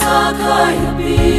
Sakay be.